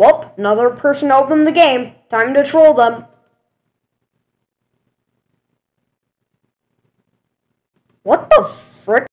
Whoop! another person opened the game. Time to troll them. What the frick?